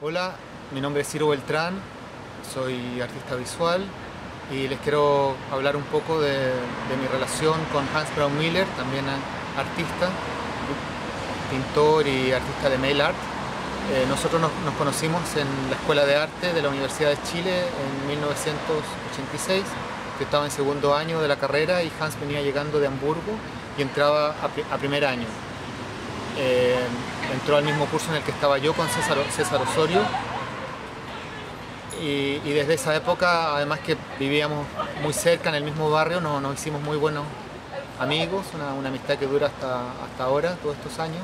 Hola, mi nombre es Ciro Beltrán, soy artista visual y les quiero hablar un poco de, mi relación con Hans Braun Miller, también artista, pintor y artista de mail art. Eh, nosotros nos, conocimos en la Escuela de Arte de la Universidad de Chile en 1986. Yo estaba en segundo año de la carrera y Hans venía llegando de Hamburgo y entraba a, a primer año. Eh, entró al mismo curso en el que estaba yo con César, César Osorio y, desde esa época, además que vivíamos muy cerca en el mismo barrio, nos, hicimos muy buenos amigos, una, amistad que dura hasta, hasta ahora, todos estos años.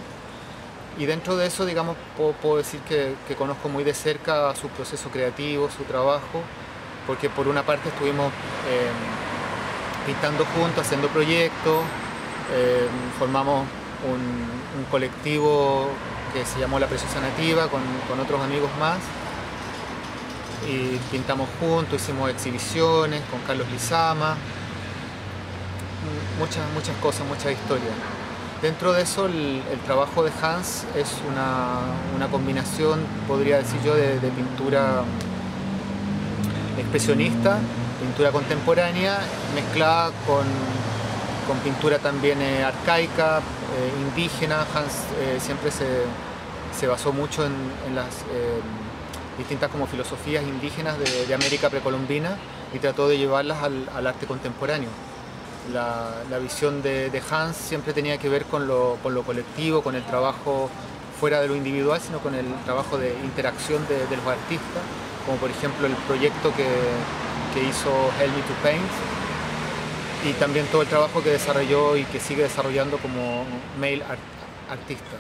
Y dentro de eso, digamos, puedo, decir que, que, conozco muy de cerca su proceso creativo, su trabajo, porque por una parte estuvimos eh, pintando juntos, haciendo proyectos, eh, formamos un, colectivo que se llamó La Preciosa Nativa con, otros amigos más y pintamos juntos, hicimos exhibiciones con Carlos Lizama, muchas, muchas cosas, muchas historias. Dentro de eso el, trabajo de Hans es una, una, combinación, podría decir yo, de pintura expresionista, pintura contemporánea, mezclada con con pintura también eh, arcaica, eh, indígena. Hans eh, siempre se, basó mucho en, las distintas como filosofías indígenas de, América precolombina y trató de llevarlas al, arte contemporáneo. La, visión de, Hans siempre tenía que ver con lo, colectivo, con el trabajo fuera de lo individual, sino con el trabajo de interacción de, los artistas, como por ejemplo el proyecto que, que hizo Help Me to Paint, y también todo el trabajo que desarrolló y que sigue desarrollando como mail art artista.